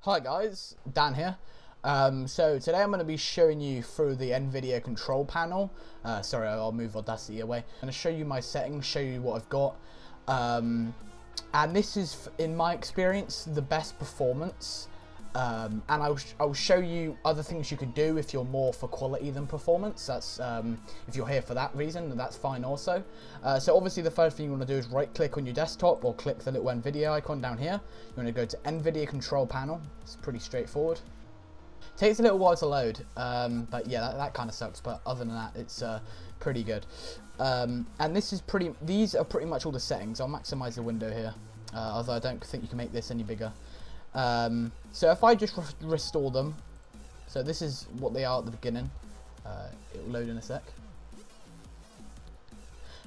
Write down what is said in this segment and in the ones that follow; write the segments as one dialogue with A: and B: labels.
A: Hi guys, Dan here. Um, so today I'm going to be showing you through the NVIDIA control panel. Uh, sorry, I'll move Audacity away. I'm going to show you my settings, show you what I've got. Um, and this is, in my experience, the best performance um, and I'll, I'll show you other things you can do if you're more for quality than performance. That's um, if you're here for that reason, that's fine also. Uh, so obviously the first thing you want to do is right click on your desktop or click the little NVIDIA icon down here. You want to go to NVIDIA control panel. It's pretty straightforward. Takes a little while to load, um, but yeah, that, that kind of sucks. But other than that, it's uh, pretty good. Um, and this is pretty. These are pretty much all the settings. I'll maximize the window here, uh, although I don't think you can make this any bigger. Um, so if I just re restore them, so this is what they are at the beginning. Uh, it will load in a sec.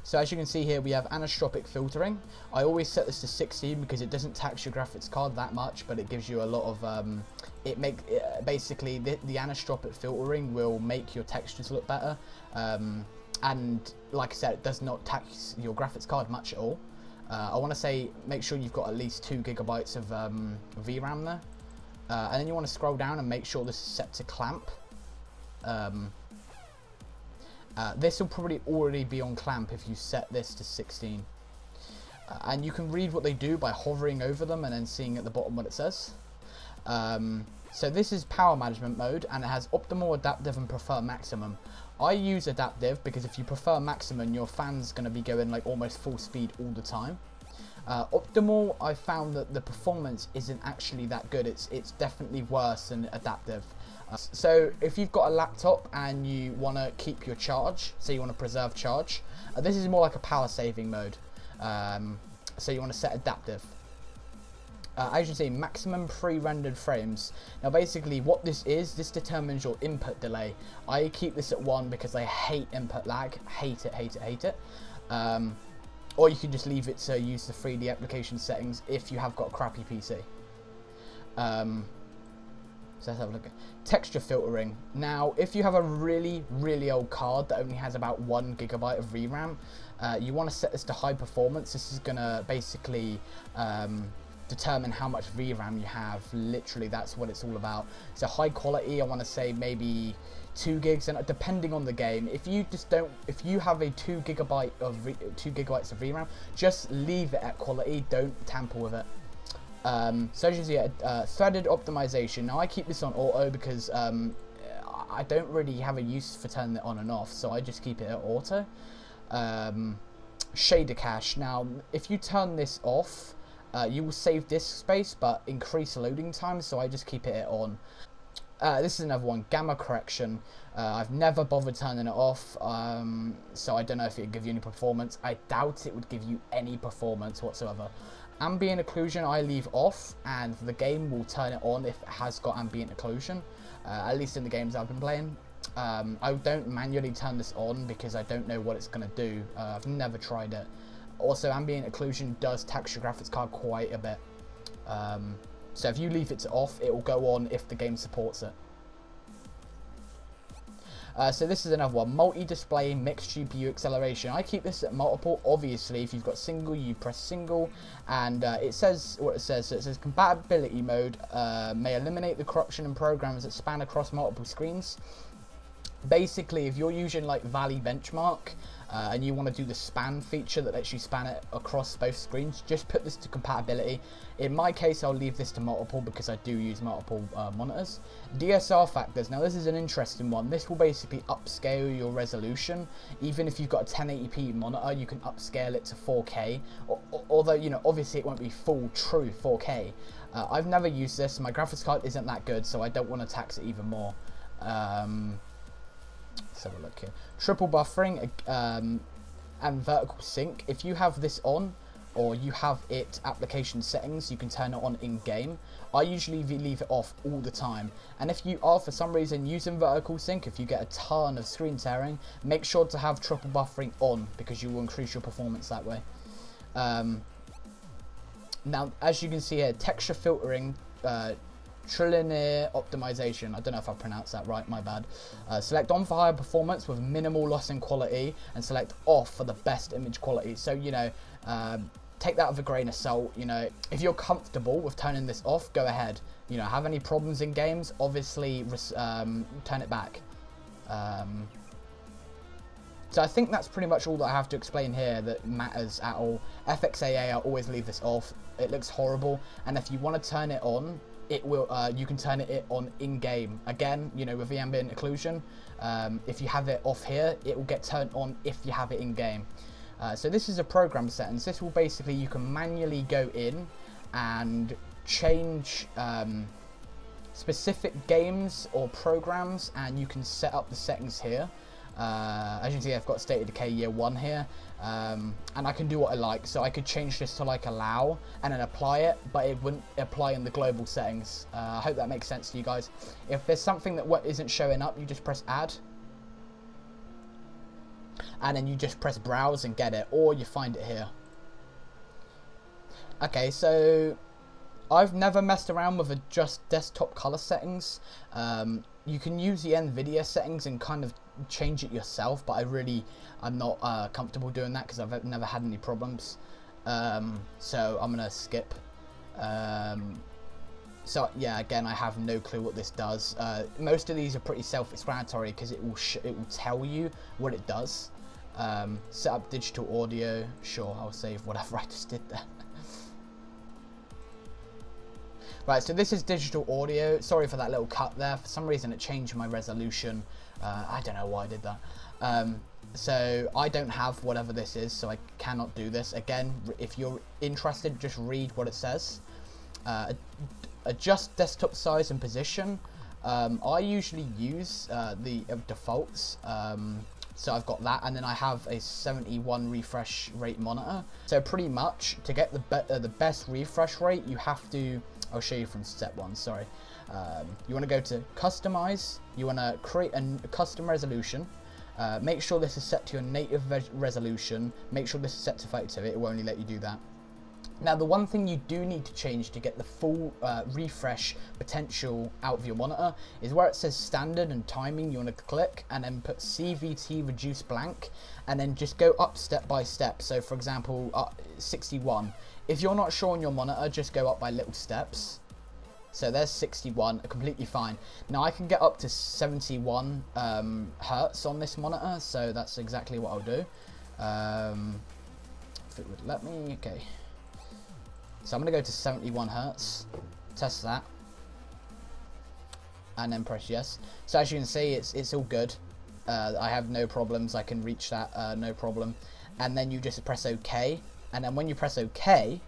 A: So as you can see here, we have anisotropic filtering. I always set this to 16 because it doesn't tax your graphics card that much, but it gives you a lot of, um, it make it, basically the, the, anisotropic filtering will make your textures look better. Um, and like I said, it does not tax your graphics card much at all. Uh, I want to say make sure you've got at least 2 gigabytes of um, VRAM there. Uh, and then you want to scroll down and make sure this is set to clamp. Um, uh, this will probably already be on clamp if you set this to 16. Uh, and you can read what they do by hovering over them and then seeing at the bottom what it says. Um, so this is power management mode and it has optimal, adaptive and prefer maximum. I use adaptive because if you prefer maximum, your fan's going to be going like almost full speed all the time. Uh, optimal, I found that the performance isn't actually that good. It's it's definitely worse than adaptive. Uh, so if you've got a laptop and you want to keep your charge, so you want to preserve charge, uh, this is more like a power saving mode. Um, so you want to set adaptive uh, as you see, maximum pre-rendered frames. Now basically what this is, this determines your input delay. I keep this at 1 because I hate input lag, hate it, hate it, hate it. Um, or you can just leave it to use the 3D application settings if you have got a crappy PC. Um, so let's have a look. Texture filtering. Now, if you have a really, really old card that only has about one gigabyte of VRAM, uh, you want to set this to high performance. This is going to basically um, determine how much VRAM you have. Literally, that's what it's all about. So high quality, I want to say maybe two gigs, and depending on the game, if you just don't, if you have a two gigabyte of two gigabytes of VRAM, just leave it at quality. Don't tamper with it. Um, so as you see, uh, threaded optimization. Now I keep this on auto because um, I don't really have a use for turning it on and off, so I just keep it at auto. Um, shader cache. Now, if you turn this off, uh, you will save disk space, but increase loading time, so I just keep it on. Uh, this is another one, gamma correction. Uh, I've never bothered turning it off, um, so I don't know if it would give you any performance. I doubt it would give you any performance whatsoever. Ambient occlusion I leave off, and the game will turn it on if it has got ambient occlusion, uh, at least in the games I've been playing. Um, I don't manually turn this on because I don't know what it's going to do. Uh, I've never tried it. Also, ambient occlusion does tax your graphics card quite a bit. Um, so if you leave it off, it will go on if the game supports it. Uh, so this is another one, multi-display mixed GPU acceleration. I keep this at multiple, obviously if you've got single you press single and uh, it says what it says, so it says compatibility mode uh, may eliminate the corruption in programs that span across multiple screens basically if you're using like Valley Benchmark uh, and you want to do the span feature that lets you span it across both screens, just put this to compatibility. In my case, I'll leave this to multiple because I do use multiple uh, monitors. DSR factors, now this is an interesting one. This will basically upscale your resolution. Even if you've got a 1080p monitor, you can upscale it to 4K. although, you know, obviously it won't be full true 4K. Uh, I've never used this. My graphics card isn't that good, so I don't want to tax it even more. Um, Let's have a look here. Triple buffering um, and vertical sync. If you have this on, or you have it application settings, you can turn it on in game. I usually leave it off all the time. And if you are for some reason using vertical sync, if you get a ton of screen tearing, make sure to have triple buffering on because you will increase your performance that way. Um, now, as you can see here, texture filtering uh, Trilinear optimization. I don't know if I pronounced that right, my bad. Uh, select on for higher performance with minimal loss in quality and select off for the best image quality. So, you know, uh, take that with a grain of salt. You know, if you're comfortable with turning this off, go ahead. You know, have any problems in games, obviously um, turn it back. Um, so I think that's pretty much all that I have to explain here that matters at all. FXAA, I'll always leave this off. It looks horrible. And if you want to turn it on, it will. Uh, you can turn it on in-game. Again, you know, with the ambient occlusion, um, if you have it off here, it will get turned on if you have it in-game. Uh, so this is a program settings. This will basically, you can manually go in and change um, specific games or programs and you can set up the settings here. Uh, as you can see, I've got State of Decay Year 1 here, um, and I can do what I like. So I could change this to like allow and then apply it, but it wouldn't apply in the global settings. Uh, I hope that makes sense to you guys. If there's something that isn't showing up, you just press add, and then you just press browse and get it, or you find it here. Okay, so I've never messed around with adjust desktop color settings. Um, you can use the NVIDIA settings and kind of change it yourself, but I really, I'm not uh, comfortable doing that because I've never had any problems. Um, so I'm going to skip. Um, so yeah, again, I have no clue what this does. Uh, most of these are pretty self-explanatory because it will it will tell you what it does. Um, set up digital audio. Sure, I'll save whatever I just did there. Right, so this is digital audio. Sorry for that little cut there. For some reason it changed my resolution. Uh, I don't know why I did that. Um, so I don't have whatever this is, so I cannot do this. Again, if you're interested, just read what it says. Uh, adjust desktop size and position. Um, I usually use uh, the uh, defaults. Um, so I've got that, and then I have a 71 refresh rate monitor. So pretty much, to get the, be uh, the best refresh rate, you have to I'll show you from step one, sorry. Um, you want to go to customize, you want to create a custom resolution, uh, make sure this is set to your native resolution, make sure this is set to 32, it will only let you do that. Now the one thing you do need to change to get the full uh, refresh potential out of your monitor is where it says standard and timing you want to click and then put CVT reduce blank and then just go up step by step. So for example uh, 61 if you're not sure on your monitor, just go up by little steps. So there's 61, completely fine. Now I can get up to 71 um, hertz on this monitor, so that's exactly what I'll do. Um, if it would let me, okay. So I'm to go to 71 hertz, test that, and then press yes. So as you can see, it's it's all good. Uh, I have no problems. I can reach that, uh, no problem. And then you just press OK, and then when you press OK,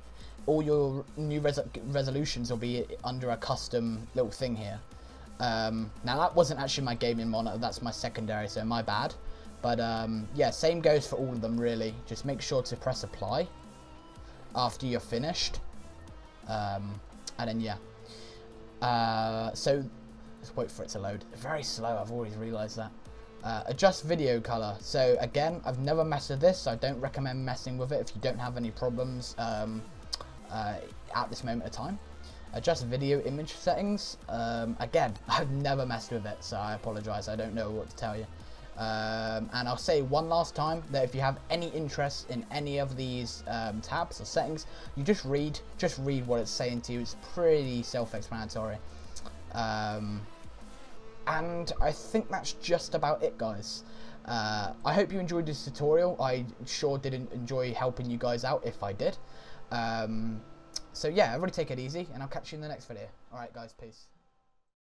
A: all your new res resolutions will be under a custom little thing here. Um, now that wasn't actually my gaming monitor, that's my secondary, so my bad. But um, yeah, same goes for all of them really. Just make sure to press apply after you're finished. Um, and then yeah. Uh, so let's wait for it to load. Very slow, I've always realised that. Uh, adjust video color. So again, I've never messed with this. So I don't recommend messing with it if you don't have any problems um, uh, at this moment of time. Adjust video image settings. Um, again, I've never messed with it, so I apologize. I don't know what to tell you. Um, and I'll say one last time that if you have any interest in any of these um, tabs or settings, you just read, just read what it's saying to you. It's pretty self-explanatory. Um, and I think that's just about it, guys. Uh, I hope you enjoyed this tutorial. I sure didn't enjoy helping you guys out if I did. Um, so yeah, everybody take it easy, and I'll catch you in the next video. Alright guys, peace.